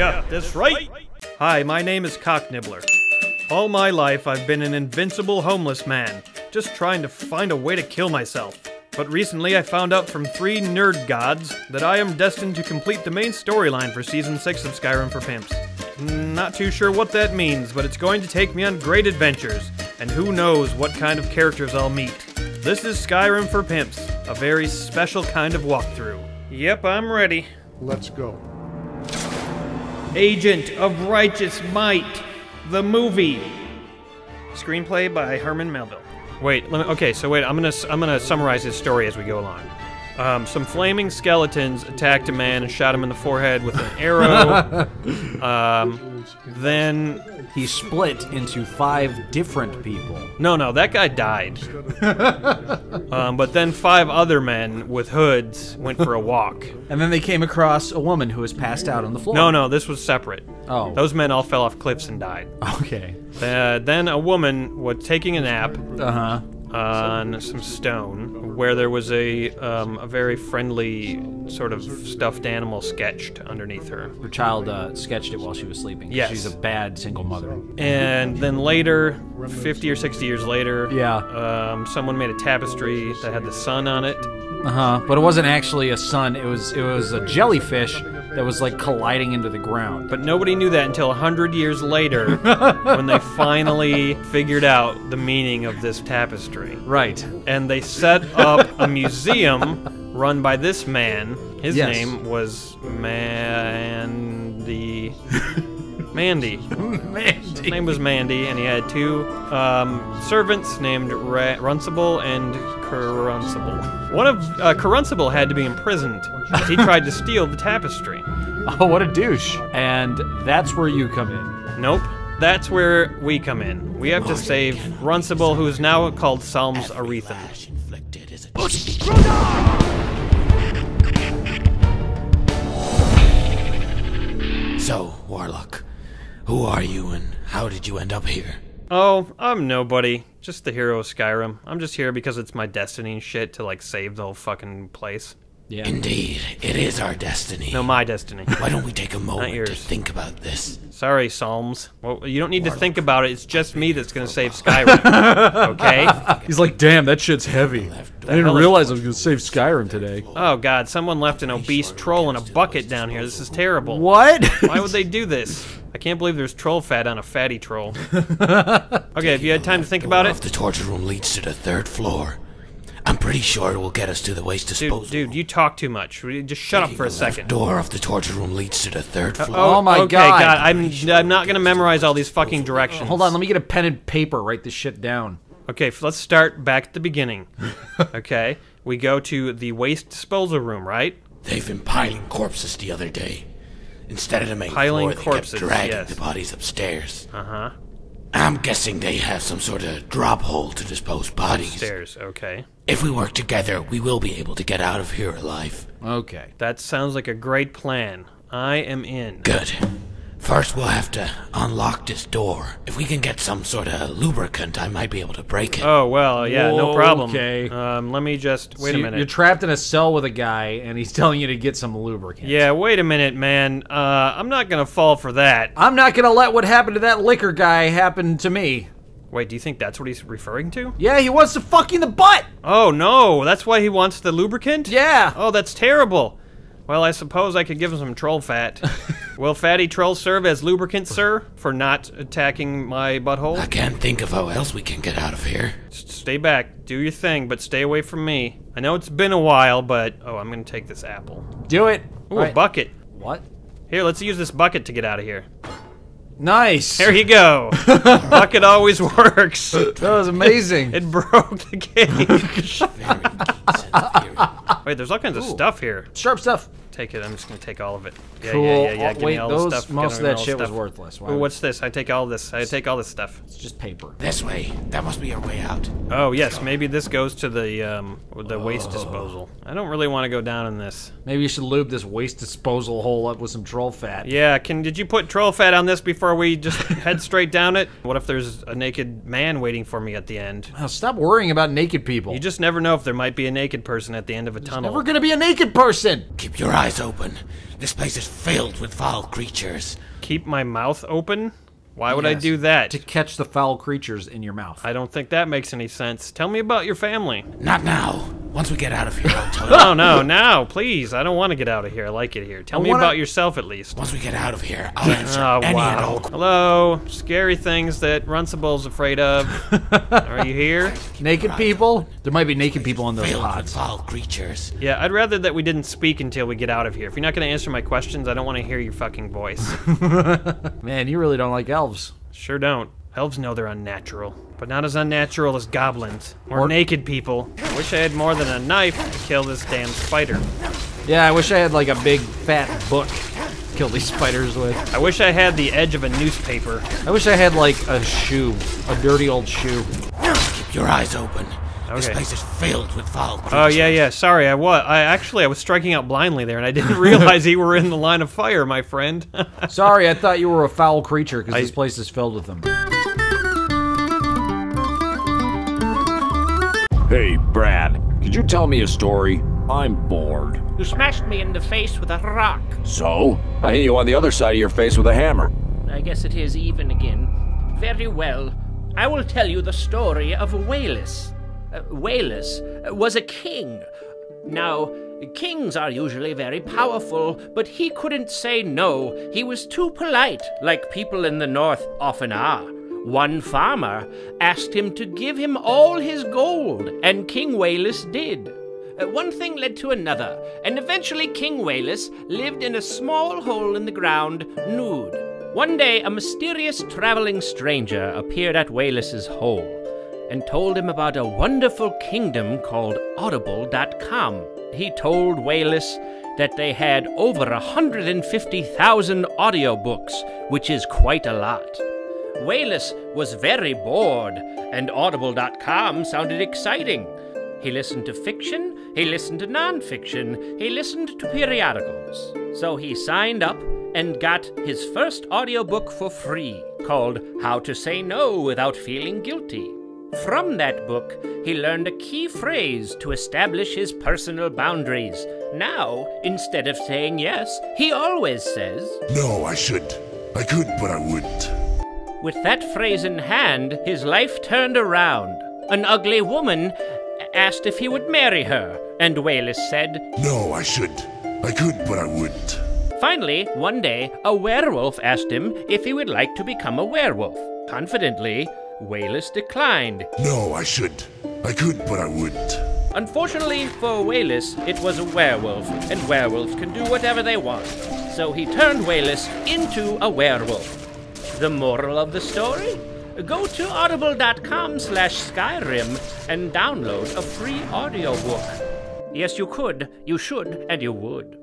Yeah, that's right. Hi, my name is Cocknibbler. All my life, I've been an invincible homeless man, just trying to find a way to kill myself. But recently, I found out from three nerd gods that I am destined to complete the main storyline for Season 6 of Skyrim for Pimps. Not too sure what that means, but it's going to take me on great adventures, and who knows what kind of characters I'll meet. This is Skyrim for Pimps, a very special kind of walkthrough. Yep, I'm ready. Let's go. Agent of Righteous Might, the movie. Screenplay by Herman Melville. Wait, let me. Okay, so wait. I'm gonna I'm gonna summarize his story as we go along. Um, some flaming skeletons attacked a man and shot him in the forehead with an arrow. um, then He split into five different people. no, no, that guy died. um, but then five other men with hoods went for a walk. And then they came across a woman who was passed out on the floor. No, no, this was separate. Oh. Those men all fell off cliffs and died. Okay. Uh, then a woman was taking a nap Uh huh. On some stone where there was a um, a very friendly sort of stuffed animal sketched underneath her. Her child uh, sketched it while she was sleeping. Yes. She's a bad single mother. And then later, 50 or 60 years later, Yeah. um, someone made a tapestry that had the sun on it. Uh huh. But it wasn't actually a sun. It was it was a jellyfish that was like colliding into the ground. But nobody knew that until 100 years later when they finally figured out the meaning of this tapestry. Right. And they set up a museum run by this man. His Yes. name was Mandy. Mandy. His name was Mandy, and he had two um, servants named Ra- Runcible and Caruncible. One of uh, had to be imprisoned because he tried to steal the tapestry. Oh, what a douche. And that's where you come in. Nope. That's where we come in. We have to save Runcible, who is now called Psalms Arethan. inflicted is So, Warlock, who are you and how did you end up here? Oh, I'm nobody. Just the hero of Skyrim. I'm just here because it's my destiny and shit to like save the whole fucking place. Yeah. Indeed, it is our destiny. No, my destiny. Why don't we take a moment to think about this? Sorry, Psalms. Well, you don't need to think about it. It's just me that's gonna save Skyrim. Okay? He's like, damn, that shit's heavy. I didn't realize I was gonna save Skyrim today. Oh god, someone left an obese troll in a bucket down here. This is terrible. What? Why would they do this? I can't believe there's troll fat on a fatty troll. Okay, have you had time to think about Door of it? the torture room leads to the third floor. I'm pretty sure it will get us to the waste disposal. Dude, dude, you talk too much. Just shut up for a second. The. Door of the torture room leads to the third floor. Oh my okay, God. God, I'm I'm not gonna memorize all these fucking directions. Hold on, let me get a pen and paper. Write this shit down. Okay, f- let's start back at the beginning. okay, we go to the waste disposal room, right? They've been piling corpses the other day. Instead of the main Piling floor, they corpses, kept dragging yes. the bodies upstairs. Uh huh. I'm guessing they have some sort of drop hole to dispose bodies. Stairs. Okay, If we work together, we will be able to get out of here alive. Okay. that sounds like a great plan. I am in. Good. First, we'll have to unlock this door. If we can get some sort of lubricant, I might be able to break it. Oh well, yeah, no problem. Okay. Um, let me just wait So a minute. You're trapped in a cell with a guy, and he's telling you to get some lubricant. yeah, wait a minute, man. Uh, I'm not gonna fall for that. I'm not gonna let what happened to that liquor guy happen to me. Wait, do you think that's what he's referring to? Yeah, he wants to fuck you in the butt. Oh no, that's why he wants the lubricant. Yeah. Oh, that's terrible. Well, I suppose I could give him some troll fat. Will fatty troll serve as lubricant, sir, for not attacking my butthole? I can't think of how else we can get out of here. S- Stay back, do your thing, but stay away from me. I know it's been a while, but oh, I'm gonna take this apple. Do it. Ooh, Right. a bucket. What? Here, let's use this bucket to get out of here. Nice. There you go. bucket always works. that was amazing. It broke the cage. Very decent theory. Wait, there's all kinds of stuff here. Sharp stuff. Take it. I'm just gonna take all of it. Yeah, cool. yeah, yeah, yeah. Oh, Give wait, me all those, the stuff. most of that all the shit was worthless. Why Ooh, what's this? I take all this. I take all this stuff. It's just paper. This way. That must be our way out. Oh yes, maybe this goes to the um the waste disposal. I don't really want to go down in this. Maybe you should lube this waste disposal hole up with some troll fat. Yeah, can did you put troll fat on this before we just head straight down it? What if there's a naked man waiting for me at the end? Now stop worrying about naked people. You just never know if there might be a naked person at the end of a tunnel. Never gonna be a naked person. Keep your eyes open. This place is filled with foul creatures. Keep my mouth open? Why would I do that? To catch the foul creatures in your mouth. I don't think that makes any sense. Tell me about your family. Not now. Once we get out of here, I'll tell you. No, no, now, please. I don't want to get out of here. I like it here. Tell I me wanna- about yourself at least. Once we get out of here, I'll oh, answer Oh, any and all Hello. Scary things that Runcible's afraid of. Are you here? naked people? There might be naked people in those pods. foul creatures. Yeah, I'd rather that we didn't speak until we get out of here. If you're not going to answer my questions, I don't want to hear your fucking voice. Man, you really don't like elves. sure don't. Elves know they're unnatural, but not as unnatural as goblins or, naked people. I wish I had more than a knife to kill this damn spider. Yeah, I wish I had like a big fat book to kill these spiders with. I wish I had the edge of a newspaper. I wish I had like a shoe, a dirty old shoe. Keep your eyes open. This place is filled with foul creatures. Oh yeah, yeah. Sorry, I was. I actually I was striking out blindly there, and I didn't realize you were in the line of fire, my friend. Sorry, I thought you were a foul creature because I- this place is filled with them. Hey, Brad, could you tell me a story? I'm bored. You smashed me in the face with a rock. So? I hit you on the other side of your face with a hammer. I guess it is even again. Very well. I will tell you the story of Walus. Uh, uh, was a king. Now, kings are usually very powerful, but he couldn't say no. He was too polite, like people in the north often are. One farmer asked him to give him all his gold, and King Walus did. Uh, one thing led to another, and eventually King Walus lived in a small hole in the ground, nude. One day, a mysterious traveling stranger appeared at Walus's hole and told him about a wonderful kingdom called Audible.com. He told Walus that they had over 150,000 audiobooks, which is quite a lot. Walus was very bored, and Audible.com sounded exciting. He listened to fiction, he listened to nonfiction, he listened to periodicals. So he signed up and got his first audiobook for free called How to Say No Without Feeling Guilty. From that book, he learned a key phrase to establish his personal boundaries. Now, instead of saying yes, he always says, No, I shouldn't. I could, but I wouldn't. With that phrase in hand, his life turned around. An ugly woman asked if he would marry her, and Walus said, No, I shouldn't. I could, but I wouldn't. Finally, one day, a werewolf asked him if he would like to become a werewolf. Confidently, Walus declined. No, I shouldn't. I could, but I wouldn't. Unfortunately for Walus, it was a werewolf, and werewolves can do whatever they want. So he turned Walus into a werewolf. The moral of the story? Go to audible.com slash Skyrim and download a free audiobook. Yes, you could, you should, and you would.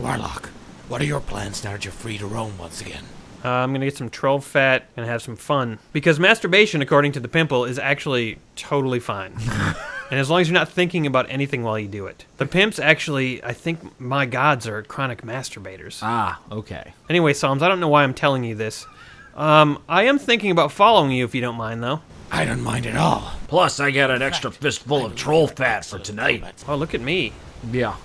Warlock, what are your plans now that you're free to roam once again? Uh, I'm gonna get some troll fat and have some fun because masturbation, according to the pimple, is actually totally fine. and as long as you're not thinking about anything while you do it, the pimps actually, I think, my gods are chronic masturbators. Ah, okay. Anyway, Psalms, I don't know why I'm telling you this. Um, I am thinking about following you if you don't mind, though. I don't mind at all. Plus, I got an extra fistful of troll fat for tonight. Oh, look at me. Yeah,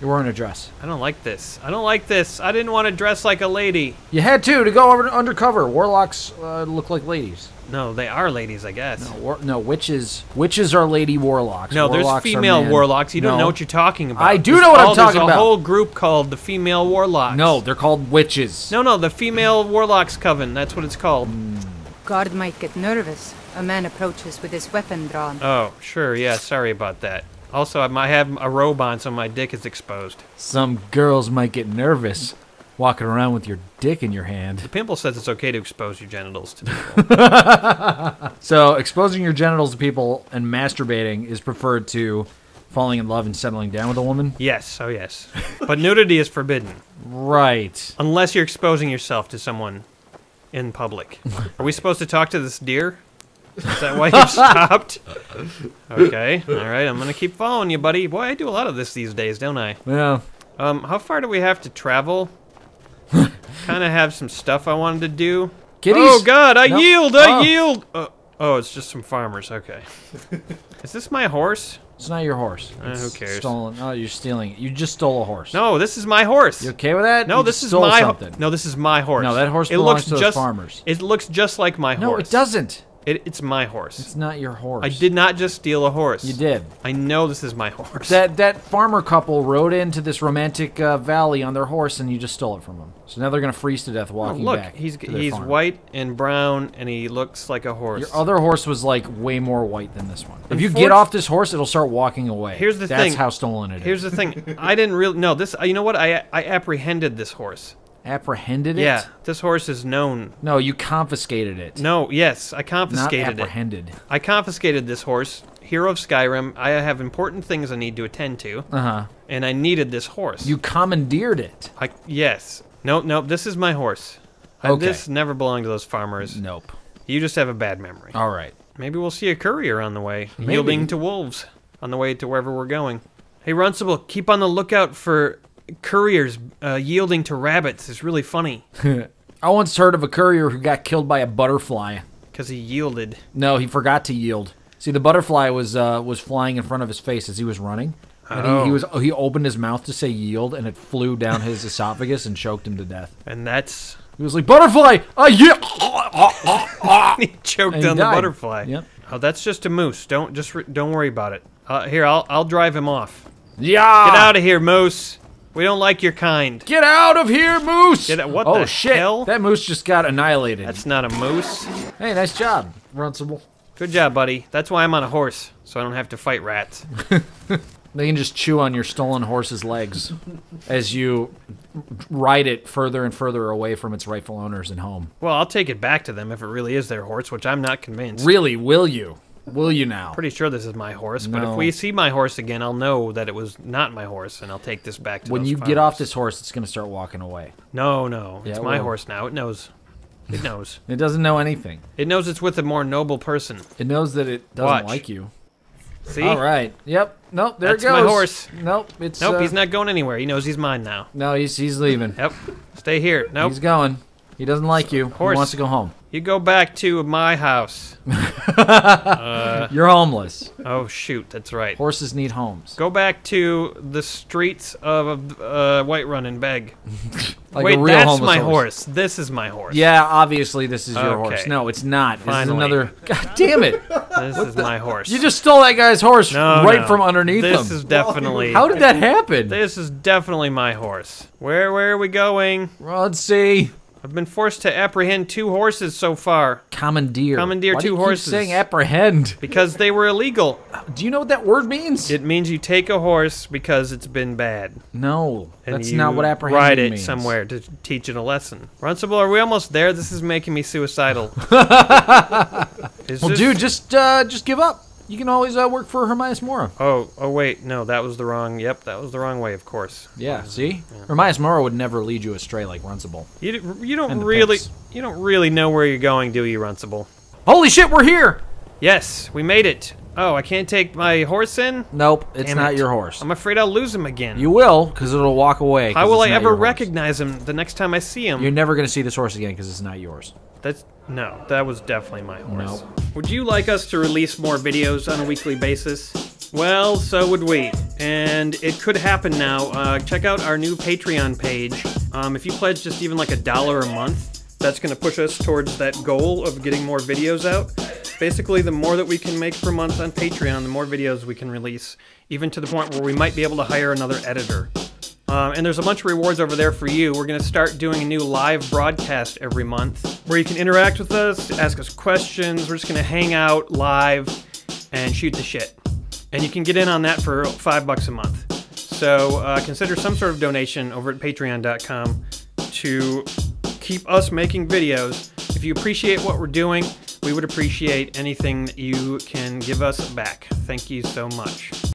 you're wearing a dress. I don't like this. I don't like this. I didn't want to dress like a lady. You had to to go over undercover. Warlocks uh, look like ladies. No, they are ladies, I guess. War- no, witches. Witches are lady warlocks. No, there's Warlocks are female warlocks. You don't know what you're talking about. I do There's know what I'm called- talking there's about. a whole group called the female warlocks. No, they're called witches. No, no, the female warlocks coven. That's what it's called. Guard might get nervous. A man approaches with his weapon drawn. Oh, sure. Yeah, sorry about that. Also, I might have a robe on, so my dick is exposed. Some girls might get nervous walking around with your dick in your hand. The pimple says it's okay to expose your genitals to people. So, exposing your genitals to people and masturbating is preferred to falling in love and settling down with a woman. yes, oh yes. But nudity is forbidden Right. unless you're exposing yourself to someone in public. Are we supposed to talk to this deer? Is that why you stopped? Okay, all right. I'm gonna keep following you, buddy. Boy, I do a lot of this these days, don't I? Yeah. Um, how far do we have to travel? kind of have some stuff I wanted to do. Kitties. Oh God, I yield! I Oh. yield! Uh, oh, it's just some farmers. Okay. Is this my horse? It's not your horse. Uh, who cares? Stolen. Oh, you're stealing it. You just stole a horse. No, this is my horse. You okay with that? No, You this is my something. No, this is my horse. No, that horse it belongs looks to just, farmers. It looks just like my No, horse. No, it doesn't. It, it's my horse. It's not your horse. I did not just steal a horse. You did. I know this is my horse. That that farmer couple rode into this romantic uh, valley on their horse, and you just stole it from them. So now they're gonna freeze to death walking Oh, look, back. he's he's farm. white and brown, and he looks like a horse. Your other horse was like way more white than this one. If you get off this horse, it'll start walking away. Here's the That's thing. how stolen it is. Here's the thing. I didn't really no this. You know what? I I apprehended this horse. Apprehended it? Yeah, this horse is known. No, you confiscated it. No, yes, I not confiscated it. apprehended. I confiscated this horse. Hero of Skyrim. I have important things I need to attend to, Uh huh. and I needed this horse. You commandeered it. I yes. No, no. This is my horse. Uh, Okay. This never belonged to those farmers. Nope. You just have a bad memory. All right. Maybe we'll see a courier on the way, Maybe. yielding to wolves on the way to wherever we're going. Hey, Runcible, keep on the lookout for couriers uh, yielding to rabbits. is really funny I once heard of a courier who got killed by a butterfly. because he yielded. No, he forgot to yield. See, the butterfly was uh, was flying in front of his face as he was running, and he, he Oh. was he opened his mouth to say yield, and it flew down his esophagus and choked him to death. And that's He was like, "Butterfly, I yield." he choked And he on the butterfly. Yep. Oh, that's just a moose. Don't just don't worry about it. Uh, here, I'll I'll drive him off. Yeah. Get out of here, moose. We don't like your kind. Get out of here, moose! Get out- what oh the shit! hell? That moose just got annihilated. That's not a moose. hey, nice job, Runcible. Good job, buddy. That's why I'm on a horse, so I don't have to fight rats. They can just chew on your stolen horse's legs as you ride it further and further away from its rightful owners and home. Well, I'll take it back to them if it really is their horse, which I'm not convinced. Really, will you? Will you now? Pretty sure this is my horse, but No. if we see my horse again, I'll know that it was not my horse, and I'll take this back to when those you get off this horse, it's going to start walking away. No, no, Yeah, it's it my will. horse now. It knows. It knows. It doesn't know anything. it knows it's with a more noble person. It knows that it doesn't Watch. like you. See? All right. Yep. Nope. There That's it goes. my horse. Nope. It's Nope, uh, he's not going anywhere. He knows he's mine now. No, he's he's leaving. Yep. Stay here. Nope. He's going. He doesn't like you. Horse. He wants to go home. You go back to my house. You're homeless. Oh shoot, that's right. Horses need homes. Go back to the streets of uh, Whiterun and beg. Like Wait, a real that's my horse. horse. This is my horse. Yeah, obviously this is your Okay. horse. No, it's not. This Finally. is another. God damn it! This is my horse. You just stole that guy's horse no, right no. from underneath this him. is definitely. How did that happen? This is definitely my horse. Where where are we going? See. I've been forced to apprehend two horses so far Commandeer. Commandeer Why do two you keep horses. saying apprehend. because they were illegal. Do you know what that word means? It means you take a horse because it's been bad. no, And that's not what apprehend means. ride it means. somewhere to teach it a lesson. Runcible, are we almost there? This is making me suicidal. Well, this- dude, just uh, just give up. You can always uh, work for Hermaeus Mora. Oh, oh wait, no, that was the wrong. Yep, that was the wrong way. Of course. Yeah, see, Hermaeus Mora would never lead you astray like Runcible. You you don't really pimps. you don't really know where you're going, do you, Runcible? Holy shit, we're here! Yes, we made it. Oh, I can't take my horse in. Nope, it's Damn not it. your horse. I'm afraid I'll lose him again. You will, because it'll walk away. How will I ever recognize him the next time I see him? You're never gonna see this horse again because it's not yours. That's no, that was definitely my horse. No. Would you like us to release more videos on a weekly basis? Well, so would we, and it could happen now. Uh, check out our new Patreon page. Um, if you pledge just even like a dollar a month, that's going to push us towards that goal of getting more videos out. Basically, the more that we can make per month on Patreon, the more videos we can release, even to the point where we might be able to hire another editor. Um, and there's a bunch of rewards over there for you. We're going to start doing a new live broadcast every month where you can interact with us, ask us questions. We're just going to hang out live and shoot the shit. And you can get in on that for five bucks a month. So uh, consider some sort of donation over at patreon.com to keep us making videos. If you appreciate what we're doing, we would appreciate anything that you can give us back. Thank you so much.